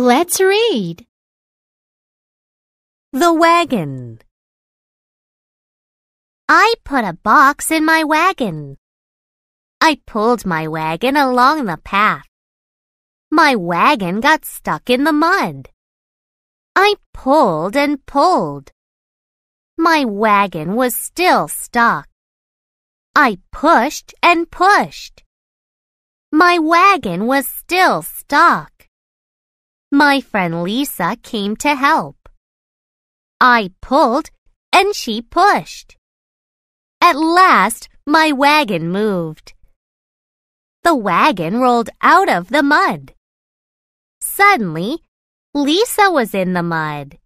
Let's read. The wagon. I put a box in my wagon. I pulled my wagon along the path. My wagon got stuck in the mud. I pulled and pulled. My wagon was still stuck. I pushed and pushed. My wagon was still stuck. My friend Lisa came to help. I pulled and she pushed. At last, my wagon moved. The wagon rolled out of the mud. Suddenly, Lisa was in the mud.